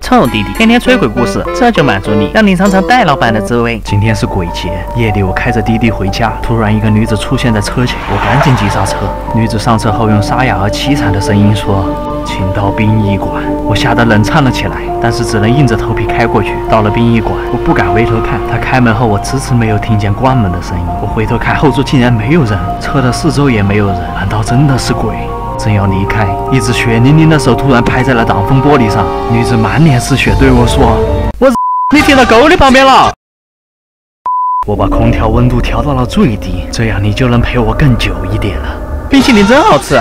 臭弟弟，天天吹鬼故事，这就满足你，让你尝尝戴老板的滋味。今天是鬼节，夜里我开着滴滴回家，突然一个女子出现在车前，我赶紧急刹车。女子上车后用沙哑而凄惨的声音说：“请到殡仪馆。”我吓得冷颤了起来，但是只能硬着头皮开过去。到了殡仪馆，我不敢回头看，她开门后我迟迟没有听见关门的声音。我回头看后座竟然没有人，车的四周也没有人，难道真的是鬼？正要离开，一只血淋淋的手突然拍在了挡风玻璃上。女子满脸是血对我说：“我你停到沟里旁边了。”我把空调温度调到了最低，这样你就能陪我更久一点了。冰淇淋真好吃。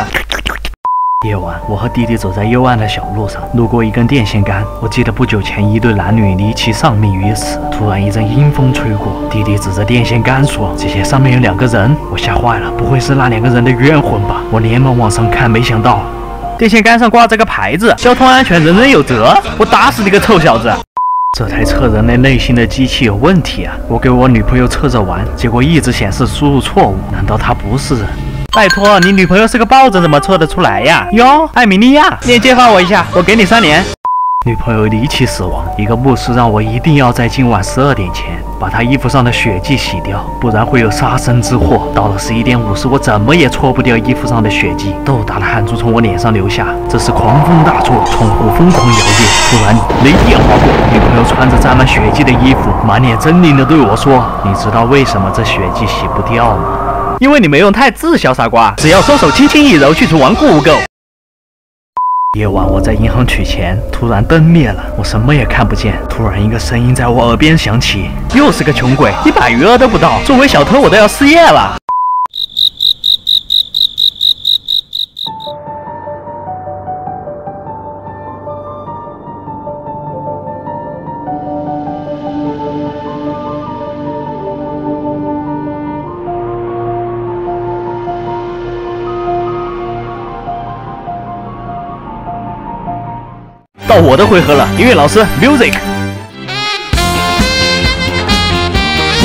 夜晚，我和弟弟走在幽暗的小路上，路过一根电线杆。我记得不久前一对男女离奇丧命于此。突然一阵阴风吹过，弟弟指着电线杆说：“这些上面有两个人。”我吓坏了，不会是那两个人的冤魂吧？我连忙往上看，没想到电线杆上挂着个牌子：“交通安全，人人有责。”我打死你个臭小子！这台测人类内心的机器有问题啊！我给我女朋友测着玩，结果一直显示输入错误。难道她不是人？拜托，你女朋友是个抱枕，怎么测得出来呀？哟，艾米莉亚，链接发我一下，我给你三连。女朋友离奇死亡，一个牧师让我一定要在今晚十二点前把她衣服上的血迹洗掉，不然会有杀身之祸。到了十一点五十，我怎么也搓不掉衣服上的血迹，豆大的汗珠从我脸上流下。这时狂风大作，窗户疯狂摇曳，突然雷电划过，女朋友穿着沾满血迹的衣服，满脸狰狞地对我说：“你知道为什么这血迹洗不掉吗？”因为你没用太字，小傻瓜，只要双手轻轻一揉，去除顽固污垢。夜晚，我在银行取钱，突然灯灭了，我什么也看不见。突然，一个声音在我耳边响起：“又是个穷鬼，一百余额都不到，作为小偷，我都要失业了。”到我的回合了，音乐老师，music。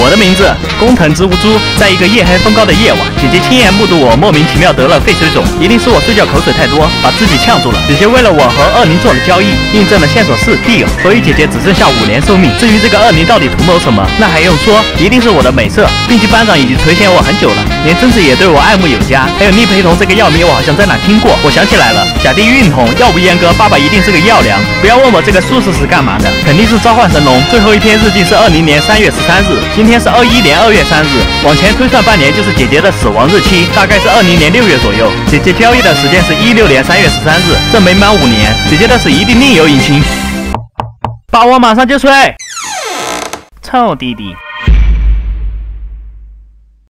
我的名字工藤之乌珠，在一个夜黑风高的夜晚，姐姐亲眼目睹我莫名其妙得了肺水肿，一定是我睡觉口水太多，把自己呛住了。姐姐为了我和恶灵做了交易，印证了线索是 D 有所以姐姐只剩下五年寿命。至于这个恶灵到底图谋什么，那还用说，一定是我的美色。并且班长已经垂涎我很久了，连贞子也对我爱慕有加。还有逆陪同这个药名，我好像在哪听过。我想起来了，甲地孕酮，药不阉割，爸爸一定是个药良。不要问我这个术士是干嘛的，肯定是召唤神龙。最后一篇日记是二零年三月十三日，今天。今天是二一年二月三日，往前推算半年就是姐姐的死亡日期，大概是二零年六月左右。姐姐交易的时间是一六年三月十三日，这没满五年，姐姐的死一定另有隐情。把我马上就睡，臭弟弟。